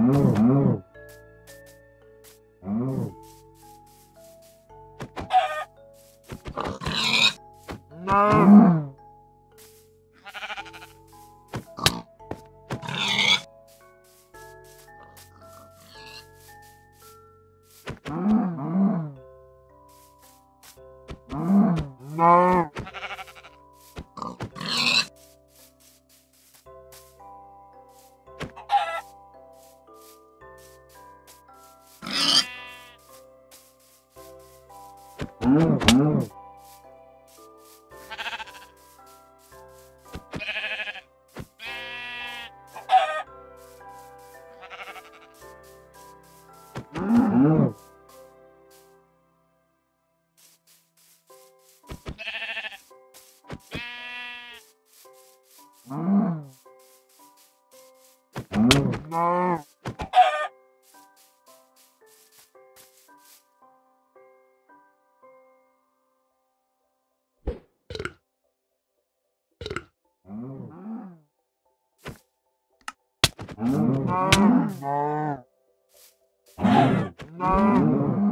No. No. No. No. No.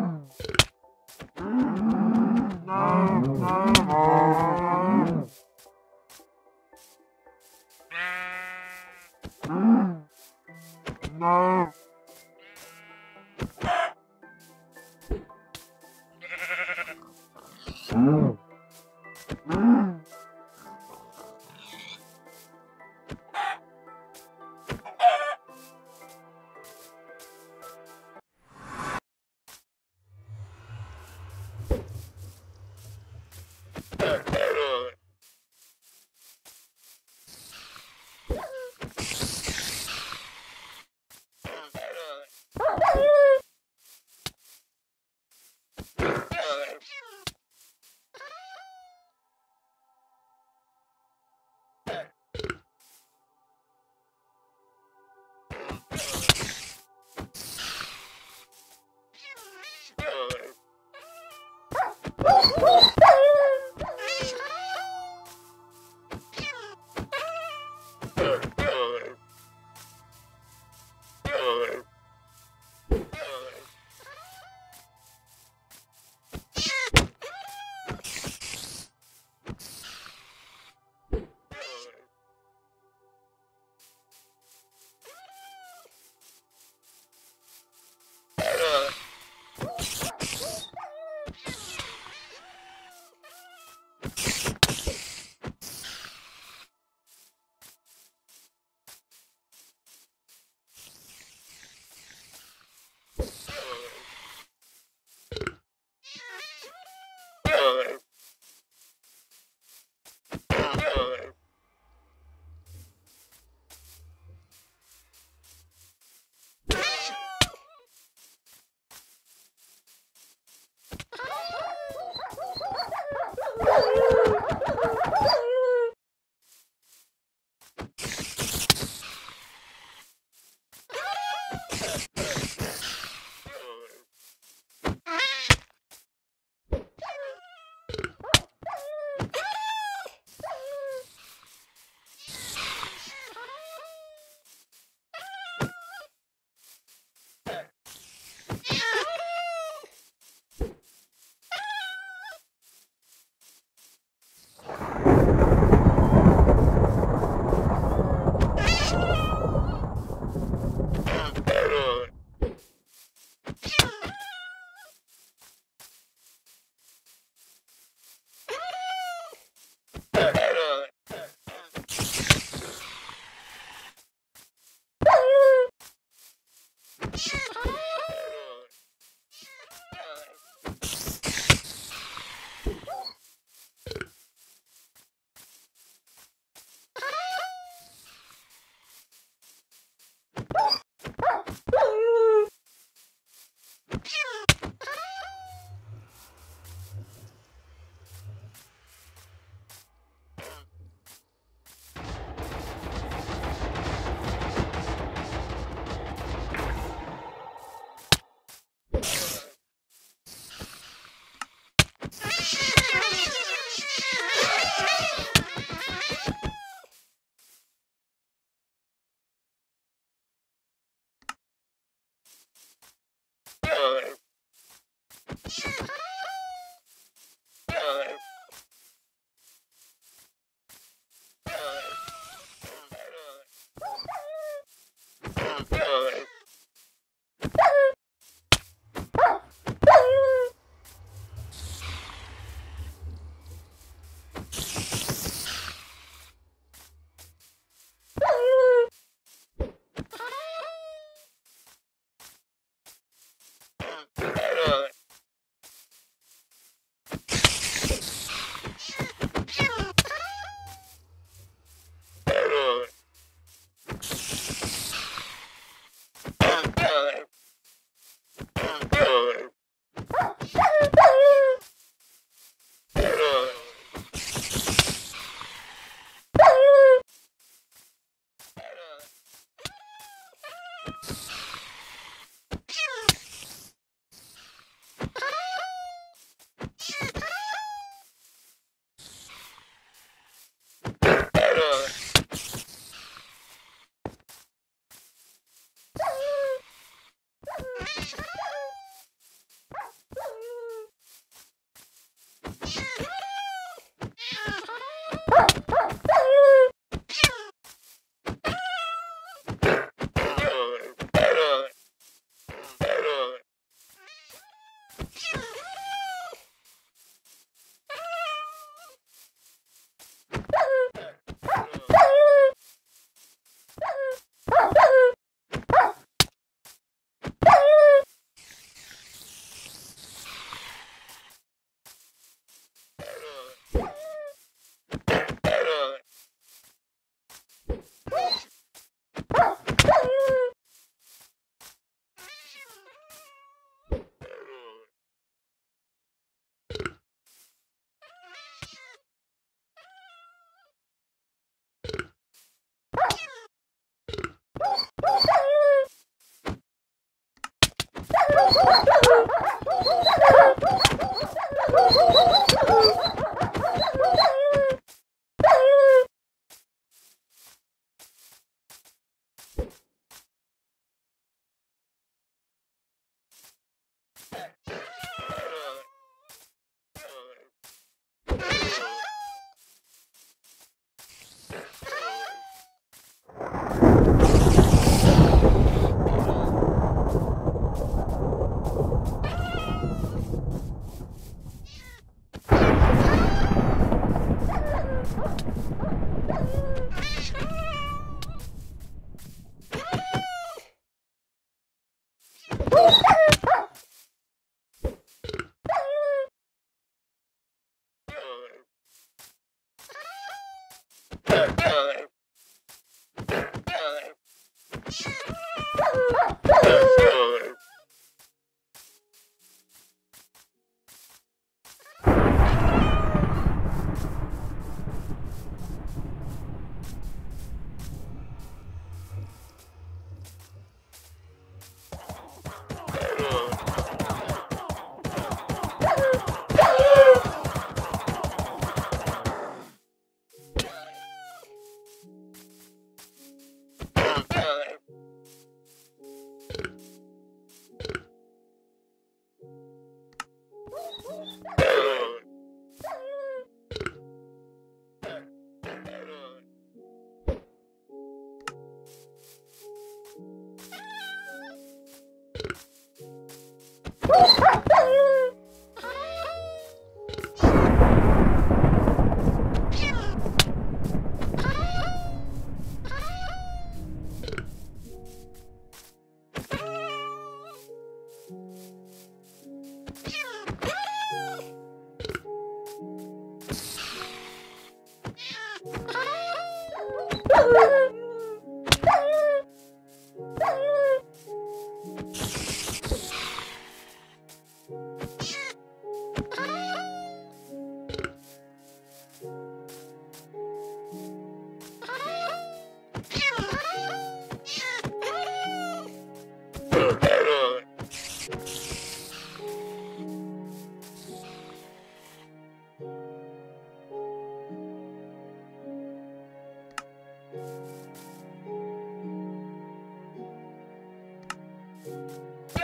Pew! back. Ah!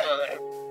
brother.